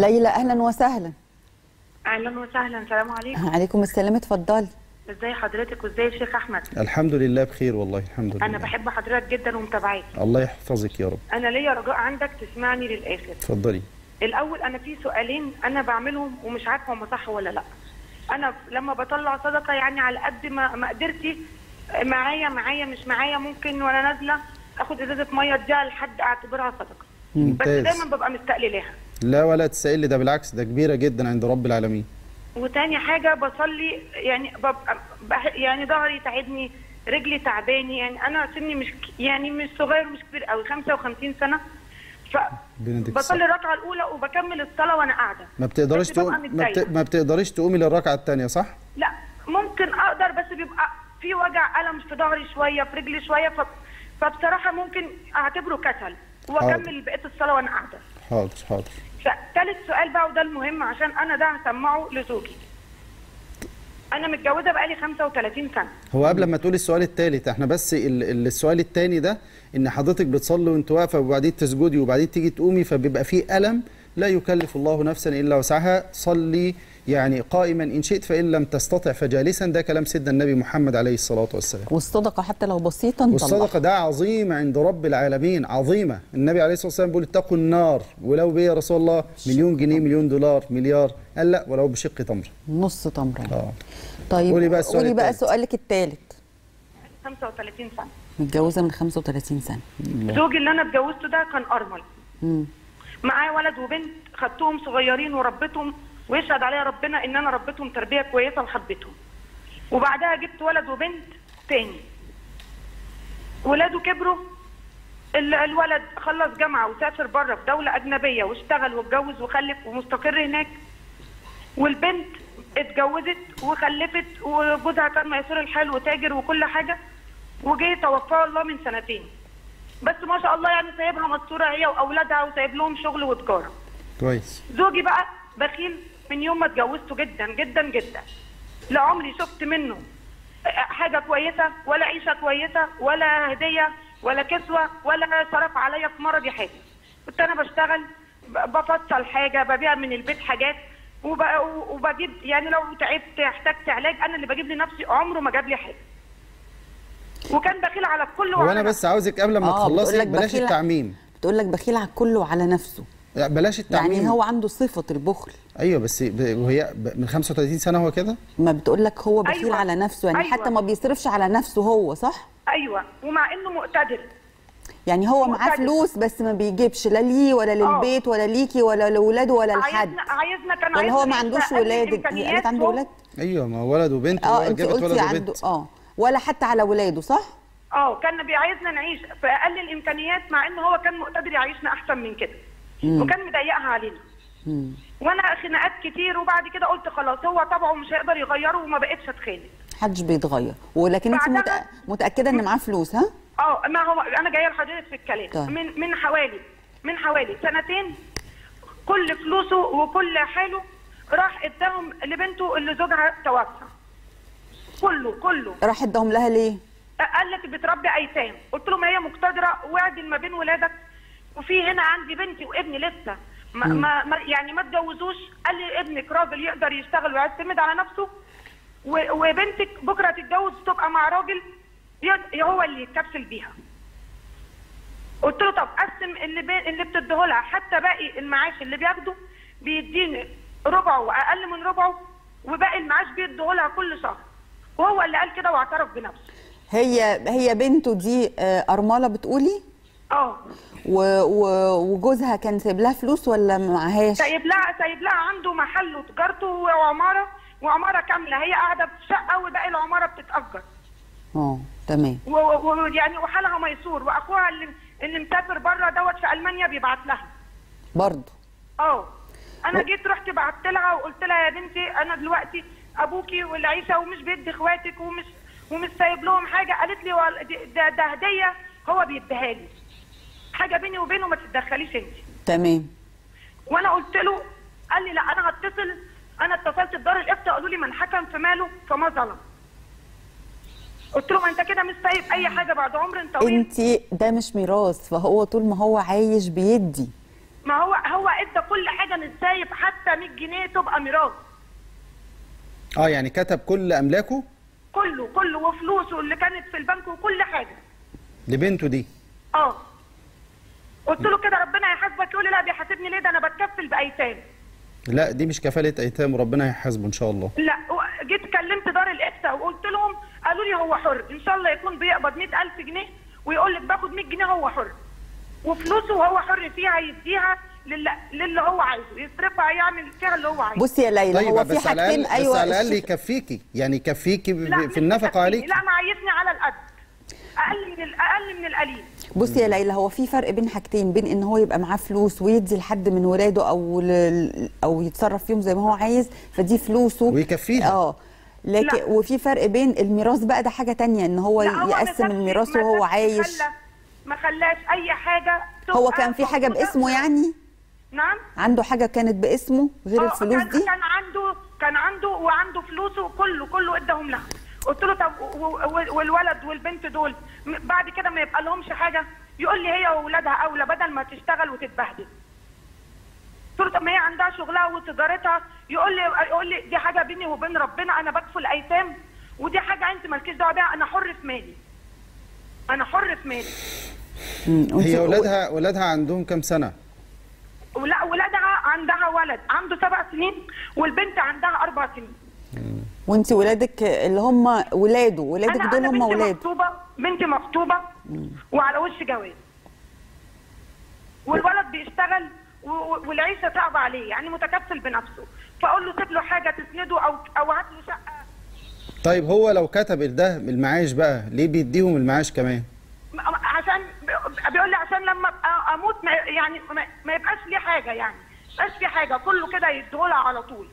ليلى أهلا وسهلا. أهلا وسهلا السلام عليكم. عليكم السلام اتفضلي. ازي حضرتك وإزاي الشيخ أحمد؟ الحمد لله بخير والله الحمد لله. أنا بحب حضرتك جدا ومتابعاك. الله يحفظك يا رب. أنا ليا رجاء عندك تسمعني للآخر. اتفضلي. الأول أنا في سؤالين أنا بعملهم ومش عارفة هم صح ولا لأ. أنا لما بطلع صدقة يعني على قد ما ما قدرتي معايا معايا مش معايا ممكن وأنا نازلة أخد إزازة مية اديها لحد أعتبرها صدقة. بس. دايما ببقى مستقللاها. لا ولا تسألي ده بالعكس ده كبيرة جدا عند رب العالمين. وتاني حاجة بصلي يعني ببقى يعني ظهري تعبني رجلي تعباني يعني أنا سني مش يعني مش صغير ومش كبير قوي 55 سنة. بندك فبصلي الركعة الأولى وبكمل الصلاة وأنا قاعدة. ما بتقدريش تقوم ما, بت... ما بتقدريش تقومي للركعة الثانية صح؟ لا ممكن أقدر بس بيبقى في وجع ألم في ظهري شوية في رجلي شوية ف... فبصراحة ممكن أعتبره كسل وأكمل بقية الصلاة وأنا قاعدة. حاضر حاضر. ثالث سؤال بقى وده المهم عشان أنا ده هسمعه لزوجي. أنا متجوزة بقالي 35 سنة. هو قبل ما تقولي السؤال الثالث إحنا بس ال... ال- السؤال الثاني ده إن حضرتك بتصلي وأنت واقفة وبعدين تسجدي وبعدين تيجي تقومي فبيبقى فيه ألم لا يكلف الله نفسا إلا وسعها صلي يعني قائما إن شئت فإن لم تستطع فجالسا ده كلام سيدنا النبي محمد عليه الصلاة والسلام. والصدقة حتى لو بسيطه نطلعها. والصدقة ده عظيم عند رب العالمين عظيمة. النبي عليه الصلاة والسلام بيقول اتقوا النار ولو بيه يا رسول الله مليون جنيه مليون دولار مليار. قال لا ولو بشق تمر. نص تمره آه. طيب قولي بقى السؤال قولي بقى التالت. سؤالك الثالث 35 سنة. متجوزة من 35 سنة. زوجي اللي أنا اتجوزته ده كان أرمل. مم. معايا ولد وبنت خدتهم صغيرين وربيتهم. ويشهد عليا ربنا إن أنا ربيتهم تربية كويسة وحبيتهم. وبعدها جبت ولد وبنت تاني. ولاده كبروا ال- الولد خلص جامعة وسافر بره في دولة أجنبية واشتغل واتجوز وخلف ومستقر هناك. والبنت اتجوزت وخلفت وجوزها كان ميسور الحال وتاجر وكل حاجة. وجه توفاه الله من سنتين. بس ما شاء الله يعني سايبها مستورة هي وأولادها وسايب لهم شغل وتجارة. كويس. زوجي بقى بخيل من يوم ما اتجوزته جدا جدا جدا. لا عمري شفت منه حاجة كويسة ولا عيشة كويسة ولا هدية ولا كسوة ولا صرف عليا في مرضي حاجة كنت أنا بشتغل بفصل حاجة ببيع من البيت حاجات وب- وبجيب يعني لو تعبت احتجت علاج أنا اللي بجيب لنفسي عمره ما جاب لي حاجة. وكان بخيل على الكل وعلى أنا بس عاوزك قبل ما آه، تخلصي بلاش بخيل- التعميم. بتقول لك بخيل على الكل وعلى نفسه. لا بلاش التعميم. يعني هو عنده صفة البخل. أيوه بس ب- وهي من 35 سنة هو كده؟ ما بتقول لك هو بخيل أيوة. على نفسه يعني أيوة. حتى ما بيصرفش على نفسه هو صح؟ أيوه ومع إنه مقتدر. يعني هو معاه. فلوس بس ما بيجيبش لا ليه ولا للبيت ولا ليكي ولا لأولاده ولا لحد. عايزنا عايزنا كان ولا هو عايزنا ما عندوش ولاد قالت عنده هو- ولاد؟ أيوه ما هو ولد وبنت آه انت جابت ولد قلتي عنده وبنت آه. ولا حتى على ولاده صح؟ آه كان بيعايزنا نعيش في أقل الإمكانيات مع إن هو كان مقتدر يعيشنا أحسن من كده. وكان مضيقها علينا. وأنا خناقات كتير وبعد كده قلت خلاص هو طبعه مش هيقدر يغيره وما بقتش اتخانق. محدش بيتغير. ولكن انت متأ... متأكدة ان معاه فلوس ها؟ آه ما هو أنا جاية لحضرتك في الكلام. طيب. من من حوالي من حوالي سنتين كل فلوسه وكل حاله راح اداهم لبنته اللي زوجها توفى. كله كله. راح اداهم لها ليه؟ قال لك بتربي أيتام. قلت له ما هي مقتدرة واعدل ما بين ولادك وفي هنا عندي بنتي وابني لسه. ما, ما يعني ما اتجوزوش. قال لي ابنك راجل يقدر يشتغل ويعتمد على نفسه. وبنتك بكرة تتجوز تبقى مع راجل هو اللي يتكفل بيها. قلت له طب قسم اللي بي... اللي بتديه لها. حتى باقي المعاش اللي بياخده بيديني ربعه وأقل من ربعه وباقي المعاش بيديه لها كل شهر. وهو اللي قال كده واعترف بنفسه. هي هي بنته دي آه، أرملة بتقولي؟ آه. و... و... وجوزها كان سايب لها فلوس ولا معهاش؟ سايب لها سايب لها عنده محل وتجارته وعمارة وعمارة كاملة. هي قاعدة في شقة وباقي العمارة بتتأجر. آه تمام. ويعني وحالها ميسور. وأخوها اللي اللي مسافر بره دوت في ألمانيا بيبعت لها. برضه؟ آه. أنا جيت رحت بعت لها وقلت لها يا بنتي أنا دلوقتي أبوكي والعيشة ومش بيدي إخواتك ومش ومش سايب لهم حاجة. قالت لي ده, ده هدية هو بيديها لي. حاجة بيني وبينه ما تتدخليش انت. تمام. وأنا قلت له قال لي لا أنا هتصل أنا اتصلت بدار الافتاء قالوا لي من حكم في ماله فما ظلم. قلت له ما انت كده مش سايب اي حاجة بعد عمر طويل. انت ده مش ميراث فهو طول ما هو عايش بيدي. ما هو هو ادى كل حاجة نسايب حتى 100 جنيه تبقى ميراث. آه يعني كتب كل أملاكه؟ كله كله وفلوسه اللي كانت في البنك وكل حاجة. لبنته دي؟ آه. قلت له كده ربنا يحاسبك. يقول لي لا بيحاسبني ليه؟ ده أنا بتكفل بأيتام. لا دي مش كفالة أيتام وربنا هيحاسبه إن شاء الله. لا جيت كلمت دار الإفتاء وقلت لهم قالوا لي هو حر. إن شاء الله يكون بيقبض 100000 جنيه ويقول لك باخد 100 جنيه هو حر. وفلوسه وهو حر فيها يديها للي, للي هو عايزه يصرفها يعمل فيها اللي هو عايزه. بصي يا ليلى طيب هو في بس على حاجتين الأقل بس أيوه على الأقل يكفيكي. يعني يكفيكي في النفقة مكفيني. عليك لا معيشني على القد. أقل من أقل من القليل. بصي يا ليلى هو في فرق بين حاجتين بين إن هو يبقى معاه فلوس ويدي لحد من ولاده أو ل... أو يتصرف فيهم زي ما هو عايز فدي فلوسه. ويكفيها. آه. لكن لا. وفي فرق بين الميراث بقى ده حاجة تانية إن هو يقسم الميراث وهو عايش. خلى- ما خلاش أي حاجة هو كان في حاجة. باسمه يعني؟ نعم. عنده حاجة كانت باسمه غير آه، الفلوس كان دي؟ كان عنده كان عنده وعنده فلوسه كله كله اداهم لها. قلت له طب والولد والبنت دول بعد كده ما يبقى لهمش حاجة؟ يقول لي هي واولادها أولى بدل ما تشتغل وتتبهدل. قلت له طب ما هي عندها شغلها وتجارتها. يقول لي يقول لي دي حاجة بيني وبين ربنا أنا بكفل أيتام ودي حاجة أنت مالكيش دعوة بيها أنا حر في مالي. أنا حر في مالي. هي اولادها اولادها عندهم كام سنة؟ ولا ولادها عندها ولد عنده سبع سنين والبنت عندها أربع سنين. وانت ولادك اللي هم ولاده ولادك أنا دول أنا هم بنتي ولاد. مخطوبة بنتي مخطوبة وعلى وش جواز؟ والولد بيشتغل والعيشة صعبة عليه يعني متكفل بنفسه. فأقول له سيب له حاجة تسنده أو أو هات له شقة. طيب هو لو كتب ده المعاش بقى ليه بيديهم المعاش كمان؟ عشان بيقول لي عشان لما ابقى أموت ما يعني ما- يبقاش ليه حاجة يعني. ما يبقاش في حاجة كله كده يديهولها على طول.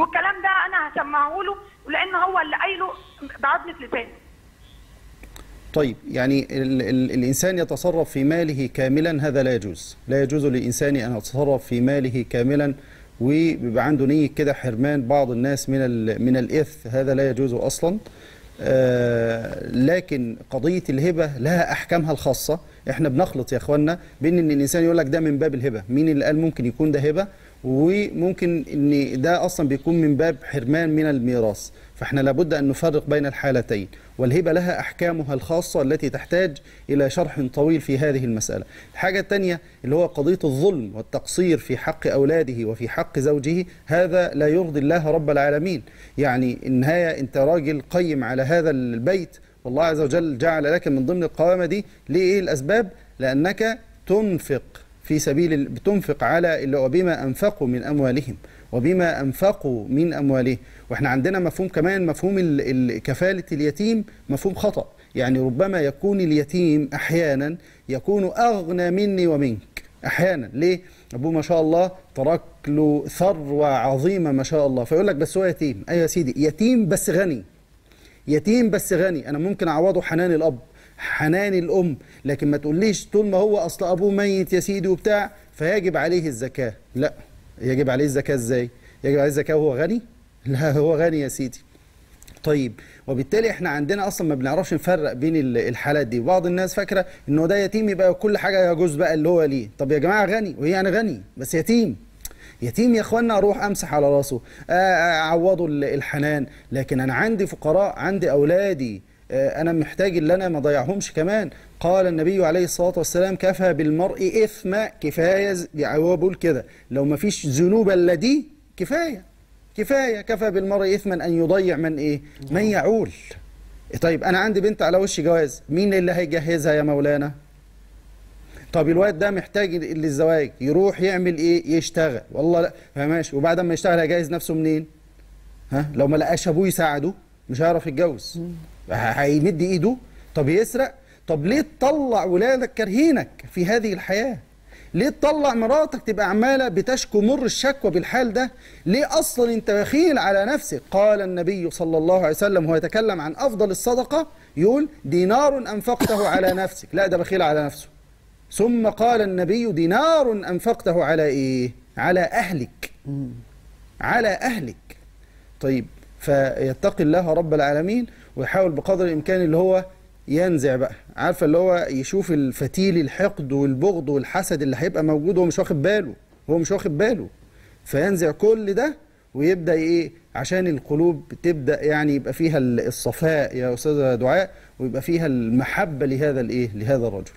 والكلام ده أنا هسمعه له لأن هو اللي قايله بعضمه لسانه طيب يعني ال ال الإنسان يتصرف في ماله كاملا هذا لا يجوز. لا يجوز للإنسان أن يتصرف في ماله كاملا وبيبقى عنده نية كده حرمان بعض الناس من من الإرث هذا لا يجوز أصلا. آه لكن قضية الهبة لها أحكامها الخاصة. إحنا بنخلط يا اخوانا بين إن الإنسان يقول لك ده من باب الهبة. مين اللي قال ممكن يكون ده هبة؟ وممكن ان ده أصلا بيكون من باب حرمان من الميراث. فإحنا لابد أن نفرق بين الحالتين والهبة لها أحكامها الخاصة التي تحتاج إلى شرح طويل في هذه المسألة. الحاجة الثانية اللي هو قضية الظلم والتقصير في حق أولاده وفي حق زوجه هذا لا يرضي الله رب العالمين. يعني النهاية أنت راجل قيم على هذا البيت والله عز وجل جعل لك من ضمن القوامة دي. ليه؟ الاسباب لأنك تنفق. في سبيل بتنفق على اللي وبما أنفقوا من أموالهم وبما أنفقوا من أموالهم. وإحنا عندنا مفهوم كمان مفهوم ال- ال- كفالة اليتيم مفهوم خطأ. يعني ربما يكون اليتيم أحيانا يكون أغنى مني ومنك. أحيانا. ليه؟ أبوه ما شاء الله ترك له ثروة عظيمة ما شاء الله. فيقول لك بس هو يتيم. أيوه يا سيدي يتيم بس غني. يتيم بس غني. أنا ممكن أعوضه حنان الأب. حنان الأم لكن ما تقوليش طول ما هو أصل أبوه ميت يا سيدي وبتاع فيجب عليه الزكاة. لا يجب عليه الزكاة إزاي؟ يجب عليه الزكاة وهو غني؟ لا هو غني يا سيدي. طيب وبالتالي إحنا عندنا أصلا ما بنعرفش نفرق بين ال- الحالات دي. بعض الناس فاكرة انه ده يتيم يبقى كل حاجة يجوز بقى اللي هو ليه. طب يا جماعة غني؟ وهي يعني غني بس يتيم. يتيم يا اخوانا أروح أمسح على راسه. آه، أعوضه ال- الحنان. لكن أنا عندي فقراء عندي أولادي آه، أنا محتاج ان أنا ما اضيعهمش كمان. قال النبي عليه الصلاة والسلام كفى بالمرء اثما كفاية. هو بيقول كده. لو ما فيش ذنوب الا دي كفاية. كفاية. كفى بالمرء إثما أن يضيع من إيه؟ من يعول. طيب أنا عندي بنت على وش جواز؟ مين اللي هيجهزها يا مولانا؟ طب الواد ده محتاج للزواج. يروح يعمل إيه؟ يشتغل. والله لا فماشي وبعد ما يشتغل هيجهز نفسه منين؟ ها؟ لو ما لقاش أبوه يساعده مش هيعرف يتجوز. هيمد ايده. طب يسرق. طب ليه تطلع ولادك كارهينك في هذه الحياة؟ ليه تطلع مراتك تبقى عمالة بتشكو مر الشكوى بالحال ده؟ ليه أصلا أنت بخيل على نفسك؟ قال النبي صلى الله عليه وسلم وهو يتكلم عن أفضل الصدقة يقول دينار أنفقته على نفسك. لا ده بخيل على نفسه. ثم قال النبي دينار أنفقته على إيه؟ على أهلك. على أهلك. طيب فيتقي الله رب العالمين. ويحاول بقدر الإمكان اللي هو ينزع بقى. عارفة اللي هو يشوف الفتيل الحقد والبغض والحسد اللي هيبقى موجود وهو مش واخد باله. هو مش واخد باله. فينزع كل ده ويبدأ إيه؟ عشان القلوب تبدأ يعني يبقى فيها الصفاء يا أستاذة دعاء ويبقى فيها المحبة لهذا الإيه؟ لهذا الرجل.